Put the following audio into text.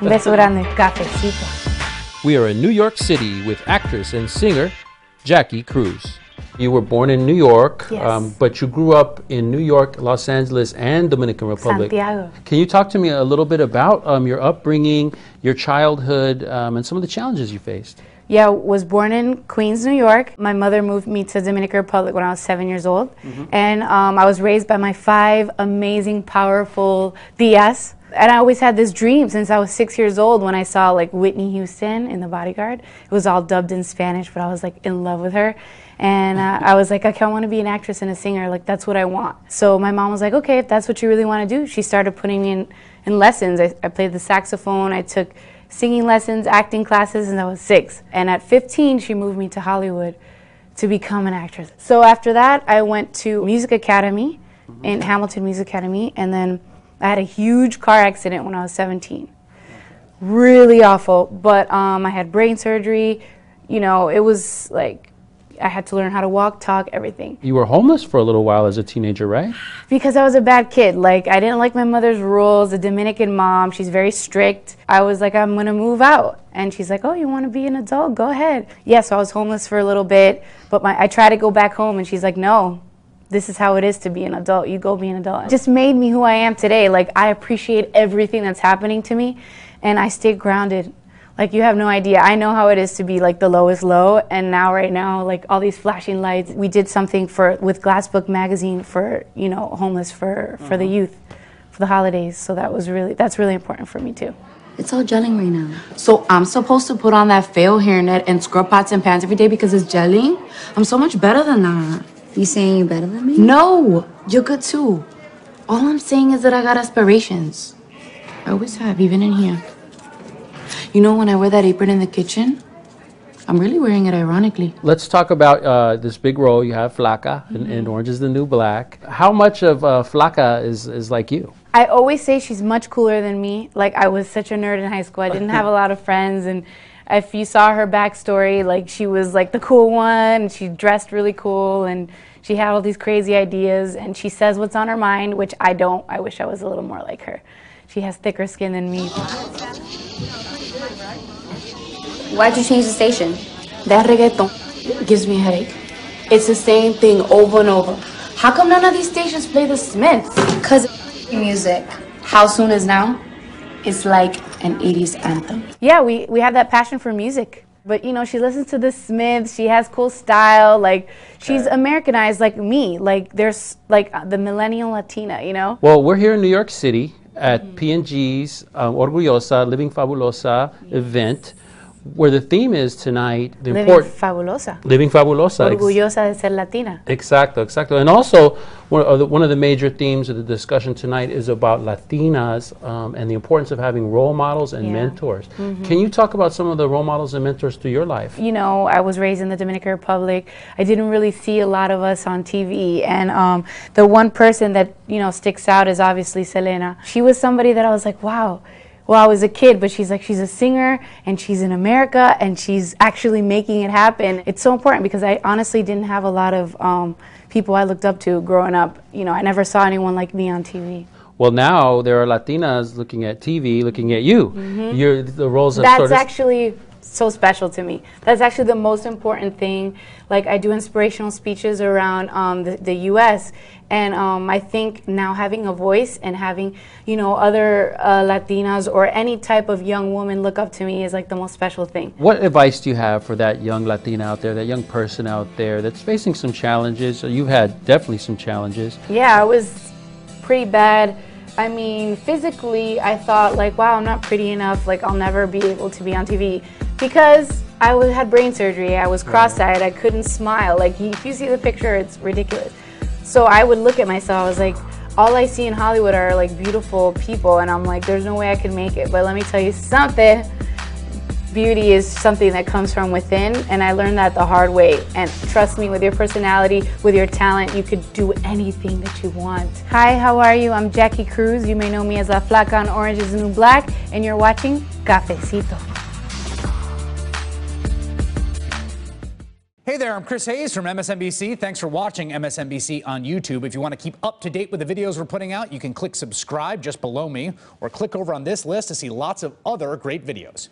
Un beso grande. Cafecito. We are in New York City with actress and singer Jackie Cruz. You were born in New York, um, but you grew up in New York, Los Angeles, and Dominican Republic. Santiago. Can you talk to me a little bit about um, your upbringing, your childhood, um, and some of the challenges you faced? Yeah, was born in Queens, New York. My mother moved me to Dominican Republic when I was seven years old, and um, I was raised by my five amazing, powerful tias. And I always had this dream since I was six years old when I saw like Whitney Houston in The Bodyguard. It was all dubbed in Spanish, but I was like in love with her. And uh, I was like, okay, I want to be an actress and a singer. Like, that's what I want. So my mom was like, okay, if that's what you really want to do, she started putting me in, in lessons. I, I played the saxophone. I took singing lessons, acting classes, and I was six. And at 15, she moved me to Hollywood to become an actress. So after that, I went to Music Academy in Hamilton Music Academy, and then I had a huge car accident when I was 17. Really awful, but um, I had brain surgery. You know, it was like I had to learn how to walk, talk, everything You were homeless for a little while as a teenager, right? because I was a bad kid. Like I didn't like my mother's rules. A Dominican mom, she's very strict. I was like, I'm gonna move out, and she's like, Oh, you want to be an adult? Go ahead. Yeah, so I was homeless for a little bit, but my I tried to go back home, and she's like, No, this is how it is to be an adult. You go be an adult. It just made me who I am today. Like I appreciate everything that's happening to me, and I stay grounded. Like you have no idea. I know how it is to be like the lowest low, and now right now, like all these flashing lights. We did something for with Glassbook magazine for you know homeless for for the mm-hmm. youth, for the holidays. So that was really that's really important for me too. It's all gelling right now. So I'm supposed to put on that fail hairnet and scrub pots and pans every day because it's gelling? I'm so much better than that. You saying you're better than me? No, you're good too. All I'm saying is that I got aspirations. I always have, even in here. You know, when I wear that apron in the kitchen, I'm really wearing it ironically. Let's talk about uh, this big role you have, Flaca, in, in Orange is the New Black. How much of uh, Flaca is, is like you? I always say she's much cooler than me. Like I was such a nerd in high school. I didn't have a lot of friends and if you saw her backstory, like she was like the cool one and she dressed really cool and she had all these crazy ideas and she says what's on her mind, which I don't. I wish I was a little more like her. She has thicker skin than me. Why'd you change the station? That reggaeton gives me a headache. It's the same thing over and over. How come none of these stations play the Smiths? Cause music. How soon is now? It's like an 80s anthem. Yeah, we, we have that passion for music. But you know, she listens to the Smiths. She has cool style. Like she's Americanized, like me. Like there's like uh, the millennial Latina. You know. Well, we're here in New York City at P&G's um, Orgullosa Living Fabulosa event, where the theme is tonight the Living important fabulosa. Living Fabulosa. Orgullosa de ser Latina. Exacto, exacto. And also, one of, the, one of the major themes of the discussion tonight is about Latinas um, and the importance of having role models and Yeah. mentors. Can you talk about some of the role models and mentors through your life? you know, I was raised in the Dominican Republic. I didn't really see a lot of us on TV. And um, the one person that, you know, sticks out is obviously Selena. She was somebody that I was like, wow. Well, I was a kid, but she's like, she's a singer and she's in America and she's actually making it happen. It's so important because I honestly didn't have a lot of um, people I looked up to growing up. You know, I never saw anyone like me on TV. Well, now there are Latinas looking at TV, looking at you. You're the roles of That's sort of actually so special to me. That's actually the most important thing. Like I do inspirational speeches around um, the, the U.S. and um, I think now having a voice and having you know other uh, Latinas or any type of young woman look up to me is like the most special thing. What advice do you have for that young Latina out there, that young person out there that's facing some challenges? You've had definitely some challenges. Yeah, I was pretty bad. I mean, physically, I thought like, wow, I'm not pretty enough. Like, I'll never be able to be on TV because I was, had brain surgery. I was cross-eyed. I couldn't smile. Like, if you see the picture, it's ridiculous. So I would look at myself. I was like, all I see in Hollywood are like beautiful people, and I'm like, there's no way I can make it. But let me tell you something. Beauty is something that comes from within, and I learned that the hard way. And trust me, with your personality, with your talent, you could do anything that you want. Hi, how are you? I'm Jackie Cruz. You may know me as La Flaca on Orange is the New Black, and you're watching Cafecito. Hey Hey there, I'm Chris Hayes from MSNBC. Thanks for watching MSNBC on YouTube. If you want to keep up to date with the videos we're putting out, you can click subscribe just below me or click over on this list to see lots of other great videos.